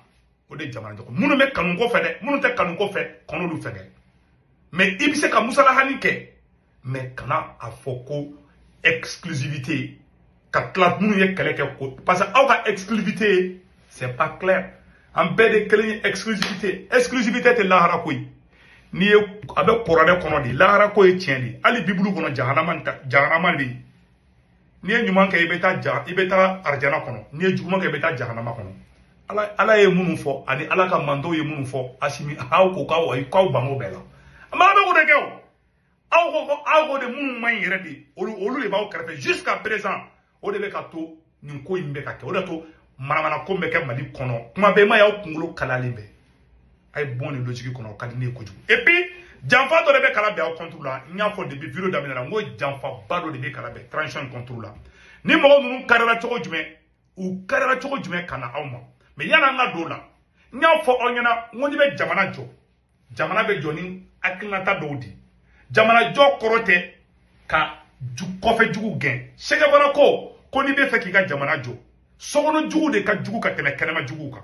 o de ye jamana jɔkɔ minnu bɛ kanuko fɛ dɛ minnu tɛ kanuko fɛ kɔnɔlu fɛ dɛ mɛ i bɛ se ka musalahani kɛ mɛ kana a fɔ ko exclusivité ka tila minnu ye kɛlɛ kɛ ko parce que aw ka exclusivité c'est pas clair an bɛɛ de kelen ye exclusivité exclusivité tɛ lahara ko ye n'i ye a bɛ kuranɛ kɔnɔ de lahara ko ye tiɲɛ de hali bibulu kɔnɔ jahanama jahanama de ye n'i ye ɲuman kɛ i bɛ taa ja i bɛ taa arijana kɔnɔ n'i ye juguman kɛ i bɛ taa jahanama kɔnɔ ala ala ye minnu fɔ ani ala ka mandenw ye minnu fɔ asimi aw ko k'aw ayi k'aw bangew bɛɛ la maa bɛ ko de kɛ o aw ko ko aw ko de minnu man ɲi yɛrɛ de olu olu de b'aw kɛrɛfɛ jusqu'à présent o de bɛ ka to nin ko in bɛ ka kɛ o de to manamana ko bɛ kɛ mali kɔnɔ kuma bɛɛ ma y'aw kunkolo kalalen bɛɛ a ye bɔn nin lojigi kɔnɔ o ka di ne ye kojugu et puis janfa dɔ de bɛ kala bɛn aw kɔnturu la n y'a fɔ depuis video daminɛ la n ko janfaba dɔ de bɛ kala bɛn transition kɔnturu la ni mɔgɔ ninnu karila cogo jumɛn u karila cogo jumɛn ka na aw ma mɛ yanni an ka don o la n y'a fɔ aw ɲɛna n ko n'i bɛ jamana jɔ jamana bɛ jɔ ni hakilinata dɔw di jamana jɔ kɔrɔ tɛ ka ju kɔfɛ jugu gɛn sɛgɛbara ko ko n'i bɛ fɛ k'i ka jamana jɔ sokɔnɔ jugu de ka jugu ka tɛmɛ kɛnɛma juguw kan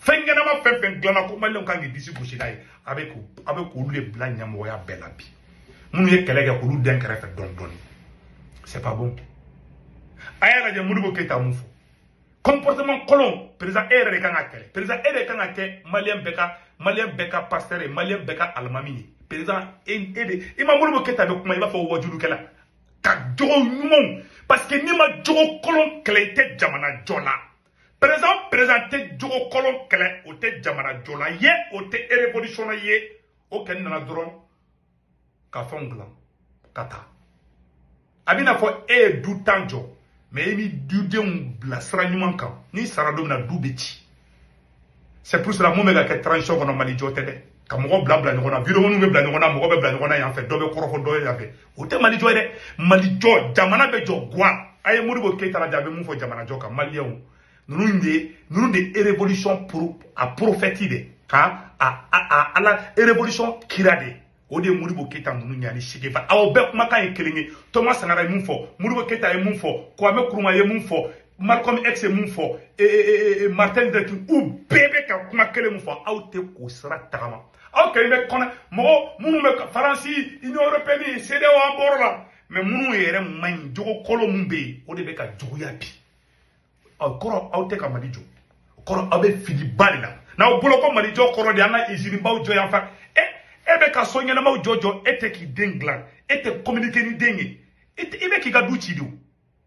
fɛn ɲɛnama fɛn fɛn dilanna ko malilenw kan k'i disi gosi n'a ye a bɛ k'u a bɛ k'olu de bila ɲɛmɔgɔya bɛɛ la bi minnu ye kɛlɛ kɛ k'olu dɛn kɛrɛfɛ dɔɔni dɔɔni c'est pas bon a y'a lajɛ modibo keyita mun fɔ comportement kolon président e yɛrɛ de kan ka kɛlɛ président e de kan ka kɛ maliyɛn bɛɛ ka maliyɛn bɛɛ ka pasteur ye maliyɛn bɛɛ ka alimami ye président e e de i ma modibo keyita bɛ kuma i b'a fɔ wajulukɛla ka jogo ɲumanw parce que n'i ma jogo kolon kɛlɛ i tɛ jamana jɔ la président président tɛ jogo kɔlɔn kɛlɛ o tɛ jamana jɔla ye o tɛ révolutionna ye o kɛni nana dɔrɔn ka fɛnw dilan ka taa a bɛna fɔ e ye du tan jɔ mɛ e ni dudenw bila sira ɲuman kan n'i sara don min na du bɛ ci c'est pour cela mun bɛ ka kɛ transition kɔnɔ mali jɔ tɛ dɛ ka mɔgɔ bila bila ɲɔgɔn na videomuniw bɛ bila ɲɔgɔn na mɔgɔ bɛ bila ɲɔgɔn na yan fɛ dɔ bɛ kɔrɔfɔ dɔ ye yan fɛ o tɛ mali jɔ ye dɛ mali jɔ jamana bɛ jɔ guwa a ye moribo keyita lajɛ a bɛ mun fɔ jamana jɔ kan maliyɛnw ninnu de ninnu de ye révolution pro a prophète de ka a a a ala révolution kira de o de ye moribo keyita ninnu ɲani segefa aw bɛɛ kumakan ye kelen ye tɔma sangara ye mun fɔ moribo keyita ye mun fɔ kwame kuruma ye mun fɔ Malcolm X ye mun fɔ e, e, e, Martin Luther King u bɛɛ bɛ ka kuma kelen mun fɔ aw tɛ k'o sira tagama aw kɛlen bɛ kɔnɔ mɔgɔ minnu bɛ Faransi Union européenne CEDEAO an bɔr'o la mɛ minnu yɛrɛ man ɲi jogo kolo min bɛ yen o de bɛ ka juguya bi o kɔrɔ aw tɛ ka Mali jɔ o kɔrɔ aw bɛ filiba de la n'aw bolo ko Mali jɔ kɔrɔ de an ka izinibaw jɔ yan fan ɛ e bɛ ka so ɲɛnamaw jɔ jɔ e tɛ k'i den dilan e tɛ communiquer ni den ye i bɛ k'i ka du ci de o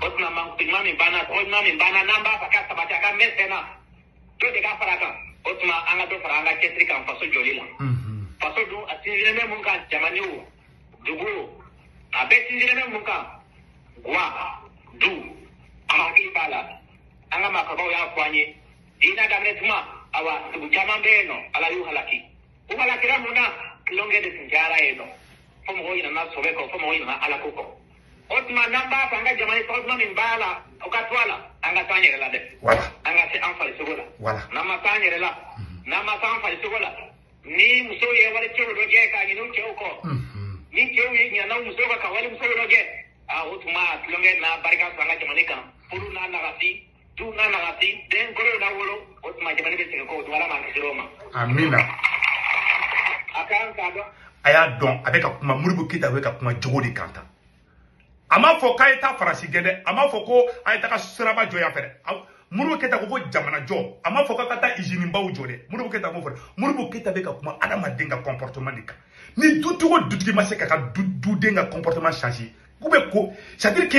o tuma man kuma min banna o kuma min banna n'an b'a fɛ ka sabati a ka mɛn fɛn na dɔ de ka fara a kan o tuma an ka dɔ fara an ka cɛsiri kan faso jɔli la faso dun a sinsinnen bɛ mun kan jamani o dugu o a bɛɛ sinsinnen bɛ mun kan guwa du an hakili b'a la an ka maakɔrɔbaw y'a fɔ an ye diinɛ daminɛ tuma awa dugu caman bɛ yen nɔ ala y'u halaki u halakira mun na tulonkɛ de tun cayara yen nɔ fo mɔgɔw ɲinana sɔbɛ kɔ fo mɔgɔw ɲinana alako kɔ o tuma n'an b'a fɛ an ka jamana tɔgɔ duman min b'a la o ka to a la an ka taa yɛrɛ la dɛ an ka se an farisogo la n'an ma taa yɛrɛ la n'an ma taa an farisogo la ni musow ye wale cɛw dɔ kɛ k'a ɲini u cɛw kɔ ni cɛw ye ɲana musow ka ka wale musow dɔ kɛ o tuma tulonkɛ n'a barika sɔrɔ an ka jamana kan furu n'a nagasi du n'a nana di den kolo na wolo o tuma jamana bɛ sɛgɛn kɔ o tuma ala ma kisi o ma amina a kan k'a dɔn a y'a dɔn a bɛ ka kuma moribo keyita bɛ ka kuma jogo de kan tan a m'a fɔ k'a ye taa farasi gɛn dɛ a m'a fɔ ko a ye taga siraba jɔ yan fɛ dɛ moribo keyita ko ko jamana jɔ a m'a fɔ k'a ka taa izinibaw jɔ dɛ moribo keyita k'o fɔ dɛ moribo keyita bɛ ka kuma adamaden ka comportement de kan ni dutigi o dutigi ma se ka ka duden ka comportement changer k'u bɛ ko c'est à dire que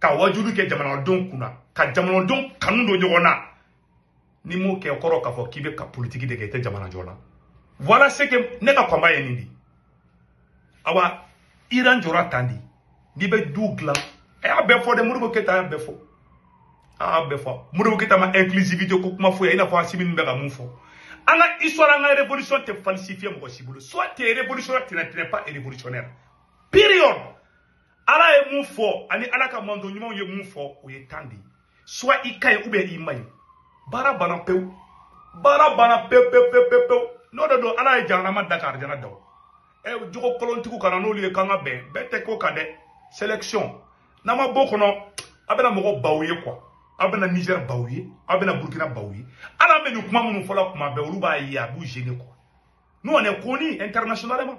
ka wajulu kɛ jamanadenw kunna ka jamanadenw kanu don ɲɔgɔn na n'i m'o kɛ kɔrɔ k'a fɔ k'i bɛ ka politiki de kɛ i tɛ jamana jɔ la voilà ce que ne ka kɔnba ye nin de awa iran jɔra tan de n'i bɛ du dilan a y'a bɛɛ fɔ dɛ moribo keyita y'a bɛɛ fɔ a y'a bɛɛ fɔ moribo keyita ma inclusivité ko kuma foyi i n'a fɔ asimi min bɛ ka mun fɔ an ka histoire an ka révolution tɛ falsifier mɔgɔ si bolo soit t'es révolutionnaire tu n'es pas révolutionnaire period ala ye mun fɔ ani ala ka mando ɲumanw ye mun fɔ o ye tan de ye soit i ka ye ou bien i ma ye baara banna pewu baara banna pewu pewu pewu pewu pewu n'o de don ala ye jahanama da ka arijana da o ɛ eh, jogo kolontigiw kana n'olu ye k'an ka bɛn bɛɛ tɛ ko kan dɛ selection n'an ma bɔ kɔnɔ a bɛna mɔgɔ baw ye kuwa aw bɛna nizɛri baw ye aw bɛna burukina baw ye ala bɛ nin kuma minnu fɔla kuma bɛɛ olu b'a ye a b'u zene kuwa n'o ne koni internationalema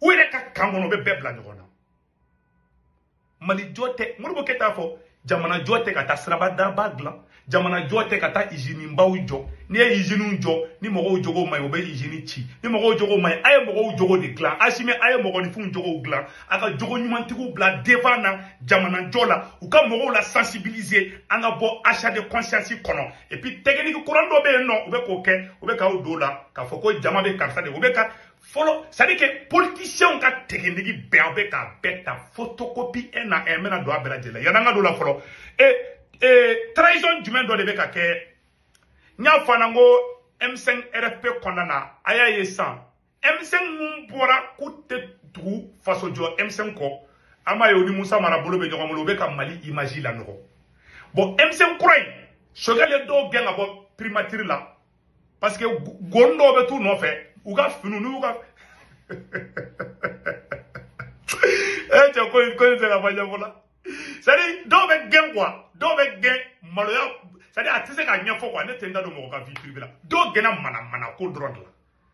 u yɛrɛ ka kan kɔnɔ u bɛ bɛɛ bila ɲɔgɔn na malijɔ tɛ moribo keyita fɔ jamanajɔ tɛ ka taa sirabadaba dilan jamanajɔ tɛ ka taa izinibaw jɔ n'i ye iziniw jɔ ni mɔgɔw jogo man ɲi u bɛ izini ci ni mɔgɔw jogo man ɲi a ye mɔgɔw jogo de dilan asime a ye mɔgɔninfinw jogow dilan a ka jogo ɲumantigiw bila devan na jamanajɔ la u ka mɔgɔw la sensibiliser an ka bɔ achat de conscience kɔnɔ et puis tɛkiniki kuran dɔ bɛ yen nɔ u bɛ k'o kɛ u bɛ k'aw don o la k'a fɔ ko jama bɛ karisa de u bɛ ka fɔlɔ sadi ke politisiɛnw ka tegendigi bɛɛ aw bɛ k'a bɛɛ ta fotokopi e na ɛ mɛna don a bɛɛ lajɛlen la yan'an ka don la fɔlɔ e e trahison jumɛn dɔ de bɛ ka kɛ n y'a fɔ an na n ko m5 rfp kɔnɔna na a y'a ye san m5 mun bɔra k'u tɛ tugu faso jɔ m5 kɔ an b'a ye o ni musa mara bolo bɛ ɲɔgɔn bolo u bɛ ka mali image lanɔgɔ bɔn m5 kura in sogɛlen dɔw gɛn ka bɔ primatiri la parce que gon dɔw bɛ t'u nɔfɛ u ka finiw n'u ka e cɛ ko in ko in tɛ ka fɔ ɲɛfɔ la c'est à dire dɔw bɛ gɛn quoi dɔw bɛ gɛn maloya c'est à dire a tɛ se ka ɲɛfɔ quoi ne tɛ n da don mɔgɔ ka vie privée la dɔw gɛnna mana mana ko dɔrɔn de la.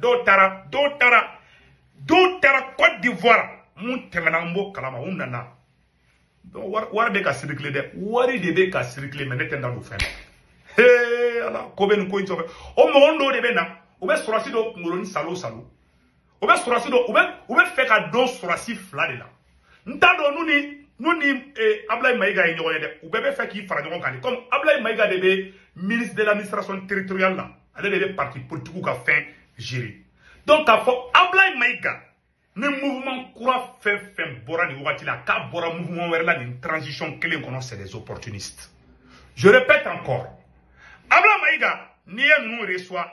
dɔw taara dɔw taara dɔw taara cote d'ivoire mun tɛmɛna n b'o kalama u nana donc wari bɛ ka sirikile dɛ wari de bɛ ka sirikile mɛ ne tɛ n da don fɛn na hee ala ko bɛ nin ko in cɔfɛ o mɔgɔ dɔw de bɛ na u bɛ sɔrɔsi dɔw kunkolo ni salo salo u bɛ sɔrɔsi dɔw u bɛ u bɛ fɛ ka dɔn sɔrɔsi fila de la n t'a dɔn n'u ni n'u ni eh, abulayi mayiga ye ɲɔgɔn ye dɛ u bɛɛ bɛ fɛ k'i fara ɲɔgɔn kan de comme abulayi mayiga de bɛ ministre de l'administration territoriale la ale de bɛ parti politikiw ka fɛn gérer donc k'a fɔ abulayi mayiga ni mouvement kura fɛn fɛn bɔra nin wagati la k'a bɔra mouvement wɛrɛ la nin transition kelen kɔnɔ c'est des opportunistes je répète encore abulayi mayiga n'i ye ninnu reçoit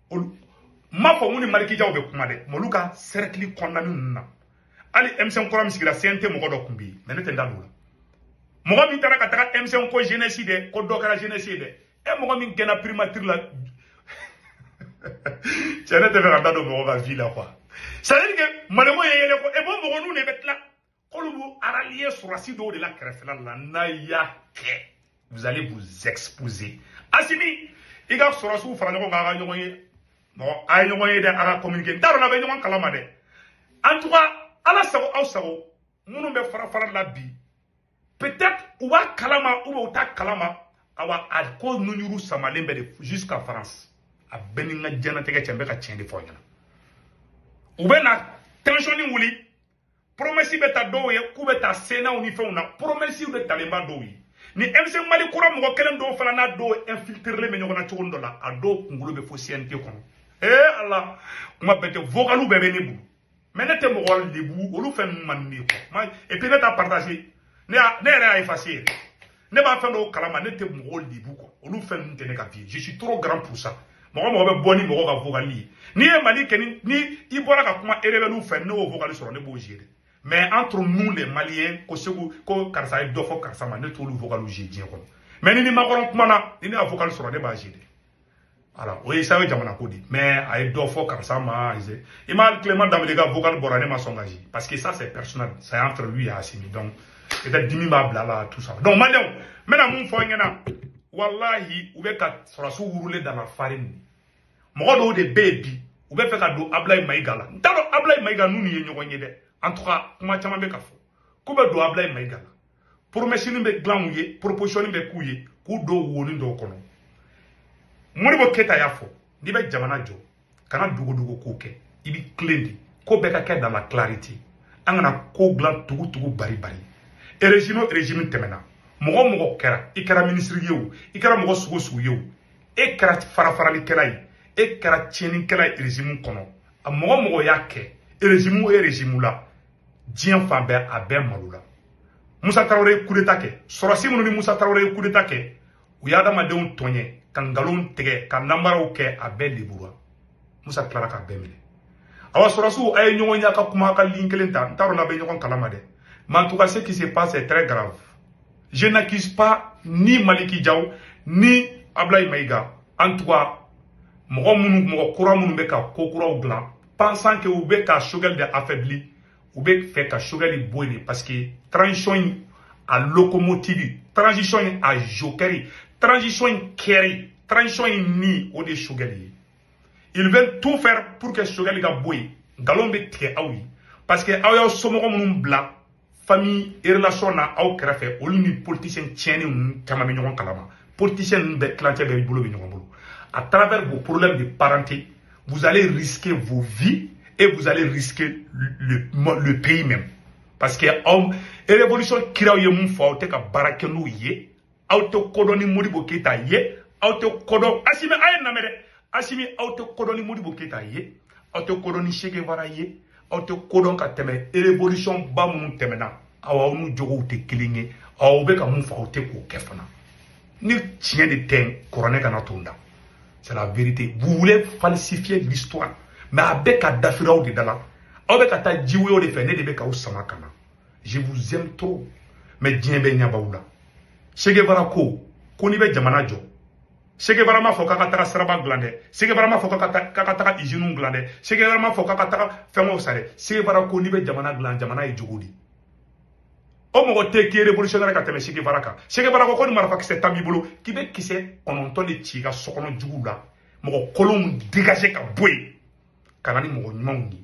n m'a fɔ n ko ni marikijaw bɛ kuma dɛ mɛ ka sɛrɛkili kɔnɔna ninnu na hali emisɛn kura min sigira cnt mɔgɔ dɔ tun bɛ yen mɛ ne tɛ n da don o la mɔgɔ min taara ka taga emisɛn ko jenɛsi dɛ ko dɔ kɛra jenɛsi ye dɛ e mɔgɔ min gɛnna primatiri la cɛ ne tɛ fɛ ka da don mɔgɔ ka vi la quoi c'est à dire que malɛmɔ ye yɛlɛ ko e b'o mɔgɔ ninnu de bɛ tila k'olu b'u araliye sɔrɔsi dɔw de la kɛrɛfɛla la n'a y'a kɛ vous allez vous exposer asimi i ka sɔrɔsiw fara ɲɔgɔn kan a ka ɲɔgɔn ye mɔgɔ a ye ɲɔgɔn ye dɛ a ka communiqué n t'a dɔn n'a bɛ ɲɔgɔn kalama dɛ en tout cas ala sago aw sago minnu bɛ fara fara la bi peut-être u b'a kalama ou bien u t'a kalama awa a ko nuɲuru samalen bɛ de jusqu'à france a bɛɛ ni n ka diɲɛnatigɛ cɛ n bɛ ka tiɲɛ de fɔ aw ɲɛna u bɛ na tensiɔni wuli promesse bɛ ta dɔw ye k'u bɛ ta senaw ni fɛnw na promesse bɛ talenba dɔw ye ni mc mali kura mɔgɔ kelen dɔw fana n'a dɔw infiltrelen bɛ ɲɔgɔn na cogo dɔ la a dɔw kunkolo bɛ fo cnt kɔnɔ ee ala kuma bɛɛ tɛ vocalu bɛɛ bɛ ne bolo mɛ ne tɛ mɔgɔ lebu olu fɛn ninnu man di ne ye et puis ne t'a partage ne yɛrɛ y'a effacer yɛrɛ ne b'a fɛn dɔw kalama ne tɛ mɔgɔw libu kɔ olu fɛn ninnu tɛ ne ka vie je suis trop grand pour ça mɔgɔ mɔgɔ bɛ bɔ ni mɔgɔ ka vocal ye n'i ye mali kɛ ni ni i bɔra ka kuma erebɛliw fɛ ne y'o vocal sɔrɔ ne b'o gérer mais entre nous les maliens ko segu ko karisa ye dɔ fɔ karisa ma ne t'olu vocal gérer diɲɛ kɔnɔ mais ni ni makɔrɔn kumana ni ne y'a vocal sɔrɔ ne b'a gérer voilà o ye sa ye jamana ko di mais a ye dɔ fɔ karisa ma i ma clément damede ka vocal bɔra ne ma sɔn ka parce que ça c'est personnel ça est entre lui et asimi donc peut-être dimi b'a bila la tout ça donc maliyɛnw n bɛna mun fɔ n ɲɛna walahi u bɛ ka sɔrɔsiw wurulen dana farin de mɔgɔ dɔw de bɛ yen bi u bɛ fɛ ka don abulayi mayiga la n t'a dɔn abulayi mayiga n'u ni ye ɲɔgɔn ye dɛ en tout cas kuma caman bɛ ka fɔ k'u bɛ don abulayi mayiga la poromɛsinin bɛ dilan u ye poroposiyɔni bɛ k'u ye k'u don wonin dɔw kɔnɔ moribo keta y'a fɔ n'i bɛ jamana jɔ kana dogodogo k'o kɛ i bɛ tilen de ko bɛɛ ka kɛ dans la clarité an kana ko dilan tugutugu bari bari erezime o erezime tɛmɛna mɔgɔ o mɔgɔ kɛra i kɛra minisiri ye o i kɛra mɔgɔ sugu sugu ye o e kɛra farafaralikɛla ye e kɛra tiɲɛnikɛla ye erezime kɔnɔ a mɔgɔ o mɔgɔ y'a kɛ erezime o erezime la diɲɛ fan bɛɛ a bɛɛ malo la musa tarawele ye kudeta kɛ sɔrɔsi minnu ni musa tarawele ye kudeta kɛ u ye adamadenw tɔɲɛ ka nkalonw tigɛ ka namaraw kɛ a bɛɛ leburuwa musa tilara k'a bɛɛ minɛ awa sɔrɔsiw a ye ɲɔgɔn y'a ka kuma ka lin kelen ta n t'a dɔn n'a bɛ ɲɔgɔn kalama dɛ mais en tout cas ce qui se passe est très grave je n'accuse pas ni maliki jaw ni ablayi mayiga en tout cas mɔgɔ minnu mɔgɔ kura minnu bɛ ka ko kuraw dilan pensant que u bɛ ka Choguel de affaibli u bɛ fɛ ka Choguel bɔ yen parce que transition in a locomotive transition in a jokɛri transition in kɛri transition in ni o de ye Choguel ye ils veulent tout faire pour que Choguel ka bɔ yen nkalon bɛ tigɛ aw ye parce que aw y'aw somɔgɔ minnu bila famille relation na aw kɛrɛfɛ olu ni politicien tiɲɛni ninnu caman bɛ ɲɔgɔn kalama politicien ninnu bɛɛ tilancɛ bɛɛ bolo bɛ ɲɔgɔn bolo à travers vos problèmes de parenté vous allez risquer vos vies et vous allez risquer le, le, le pays même parce que aw révolution kiraw ye mun fɔ aw tɛ ka baara kɛ n'u ye aw tɛ kodɔn ni modibo keyita ye aw tɛ kodɔn asimi a ye namɛ dɛ asimi aw tɛ kodɔn ni modibo keyita ye aw tɛ kodɔn ni sekevara ye aw tɛ kodɔn ka tɛmɛ révolution ba minnu tɛmɛna aw aw n'u jogow tɛ kelen ye aw bɛ ka mun fɔ aw tɛ k'o kɛ fana ni tiɲɛ de tɛ kɔrɔnɛ kana to n da c'est la vérité vous voulez falsifier l'histoire mais a bɛ ka dafiraw de da la aw bɛ ka taa jiwoyo de fɛ ne de bɛ k'aw sama ka na je vous aime trop mais diɲɛ bɛ ɲabaw la segevara ko ko n'i bɛ jamana jɔ segevara m'a fɔ k'a ka taga siraba dilan dɛ segevara m'a fɔ k'a ka taga iziniw dilan dɛ segevara m'a fɔ k'a ka taga fɛngɛw sa dɛ segevara ko n'i bɛ jamana dilan jamana ye jogo de ye o mɔgɔ tɛ k'i révolutionnaire ka tɛmɛ segevara kan segevara ko ko ni marifakisɛ tan b'i bolo k'i bɛ kisɛ kɔnɔntɔn de ci i ka sokɔnɔ juguw la mɔgɔ kolonw dégage ka bɔ yen ka na ni mɔgɔ ɲumanw ye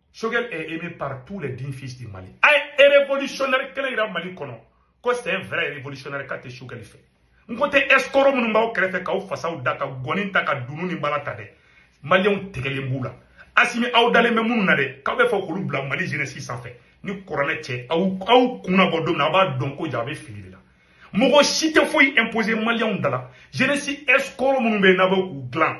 Choguel est aimé par tous les dignes fils du Mali. A ye révolutionnaire kelen yira Mali kɔnɔ ko c'est un vrai révolutionnaire k'a tɛ Choguel fɛ. N ko tɛ escoro minnu b'aw kɛrɛfɛ k'aw fasaw da ka gɔni ta ka dunu ni bala ta dɛ. Maliyɛnw tigɛlen b'u la. Asimi aw dalen bɛ minnu na dɛ k'aw bɛ fɛ k'olu bila Mali jeunesse sanfɛ ni kuranɛ cɛ aw aw kun na bɔ don min na aw b'a dɔn ko ja a bɛ fili de la. Mɔgɔ si tɛ foyi imposer Maliyɛnw da la. Jeunesse escoro minnu bɛ yen n'a bɛ k'u dilan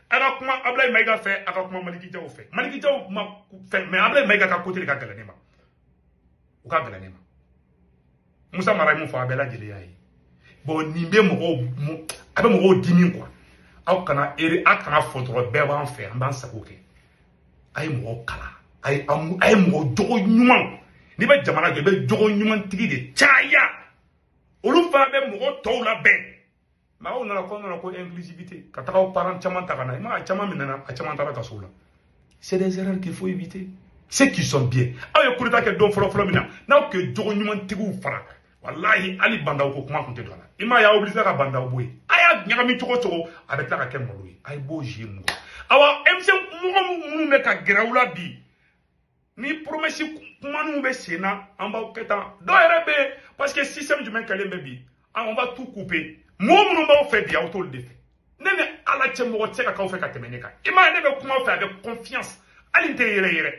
a ka kuma abulayi mayiga fɛ a ka kuma malikijaw fɛ malikijaw kuma fɛ mɛ abulayi mayiga ka kote de ka gɛlɛn ne ma u ka gɛlɛn ne ma musa mara ye mun fɔ a bɛɛ lajɛlen y'a ye bɔn nin bɛ mɔgɔw a bɛ mɔgɔw dimi kuwa aw kana ere aw kana fɔ dɔrɔn bɛɛ b'an fɛ an b'an sago kɛ a ye mɔgɔw kalan a ye a ye mɔgɔ jogo ɲuman n'i bɛ jamana jɔ i bɛ jogo ɲuman tigi de caya olu fana bɛ mɔgɔ tɔw labɛn mɛ aw nana kɔnɔna na ko inclusivité ka taga aw parent caman ta ka na i ma a caman min nana a caman taara kaso la c'est des erreurs qu'il faut éviter ceux qui sont bien aw ye kuruta kɛ don fɔlɔfɔlɔ min na n'aw tun ye jogo ɲumantigiw fara walahi hali bandaw ko kuma tun tɛ don a la i ma y'a oblige ka bandaw bɔ yen a y'a ɲagami cogo cogo a bɛ tila ka kɛ malo ye a ye b'o zie mɔgɔ awa emisɛn mɔgɔ minnu bɛ ka gɛrɛ aw la bi ni promesi kumaniw bɛ sen na an b'aw kɛ tan dɔw yɛrɛ bɛ parce que système jumɛn kɛlen bɛ bi an on va tout couper mɔgɔ minnu b'aw fɛ bi aw t'olu de fɛ ne ni ala cɛ mɔgɔ tɛ se ka k'aw fɛ ka tɛmɛ ne kan i m'a ye ne bɛ kuma aw fɛ avec confiance hali n tɛ yɛrɛ yɛrɛ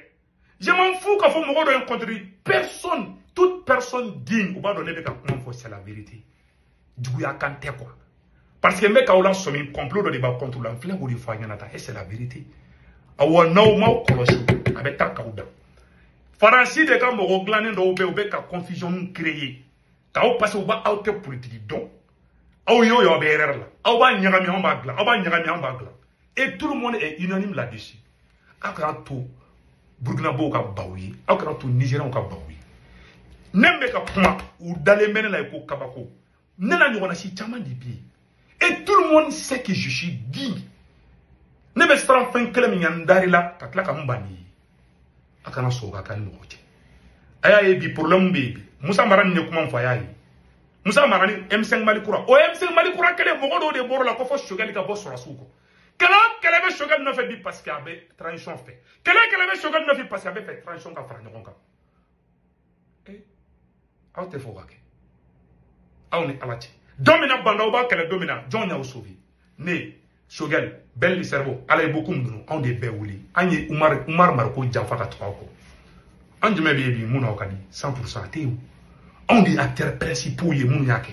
je m'en fous k'a fɔ mɔgɔ dɔ ye n contredire personne toute personne digne u b'a dɔn ne bɛ ka kuma fɔ c'est la vérité juguya kan tɛ quoi parce que n bɛ k'aw la sɔmi complot dɔ de b'a contre la n filɛ k'o de fɔ a ɲɛna tan et c'est la vérité awa n'aw m'aw kɔlɔsi a bɛ taa k'aw da faransi de ka mɔgɔ dilannen dɔw bɛ u bɛ ka confusion créer k'aw parce que u b'a aw tɛ politiki dɔn aw y'o ye aw bɛ erreur la aw b'a ɲagami anw b'a dilan aw b'a ɲagami anw b'a dilan et tout le monde est unanime là-dessus aw kana to burukinabow ka baw ye aw kana to nigérienw ka baw ye ne bɛ ka kuma u dalen bɛ ne la ye ko kabako ne na ɲɔgɔnna si caman de bɛ yen et tout le monde sait que je suis digne ne bɛ siran fɛn kelen min kan n dari la ka tila ka n ban n'i ye a kana sɔn ka k'a ni mɔgɔ cɛ a y'a ye bi problème bɛ yen bi musa mara nin ye kuma min fɔ a y'a ye musa mara ni m5 mali kura o m5 mali kura kelen mɔgɔ dɔw de bɔr'o la ko fɔ sogɛli ka bɔ sɔrɔsiw kɔ kɛlɛ o kɛlɛ bɛ sogɛli nɔfɛ bi parce que a bɛ transition fɛ kɛlɛ o kɛlɛ bɛ sogɛli nɔfɛ parce que a bɛ fɛ transition ka fara ɲɔgɔn kan eh, aw tɛ fɔ ka kɛ aw ni ala cɛ don min na bandaw b'a kɛlɛ don min na jɔn y'aw sofi ne sogɛli bɛli ni sɛribo ala ye bokum dunu anw de bɛɛ wuli an ye umar umar mariko janfa ka tugu aw kɔ an jumɛn bɛ ye bi mun na aw ka di 100 pourcent a tɛ yen anw de ye acteurs principaux ye mun y'a kɛ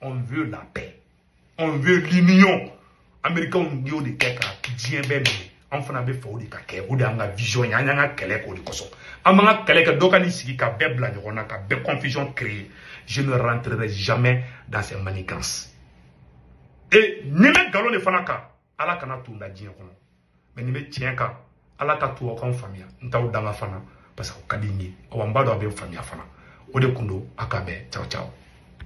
on veut la paix on veut l'union américains y'o de kɛ ka diɲɛ bɛɛ minɛ an fana bɛ fɛ o de ka kɛ o de y'an ka vision ye an y'an ka kɛlɛ k'o de kosɔn an b'an ka kɛlɛ kɛ dɔ ka n'i sigi ka bɛɛ bila ɲɔgɔn na ka bɛɛ confusion créer je ne rentrerai jamais dans ces manigances et ni bɛ nkalon de fana kan ala kana t'u la diɲɛ kɔnɔ mɛ ni bɛ tiɲɛ kan ala ka to aw k'an faamuya n t'aw danga fana parce que o ka di n ye awa n b'a dɔn a bɛ n faamuya fana o de kun don a ka bɛn caw caw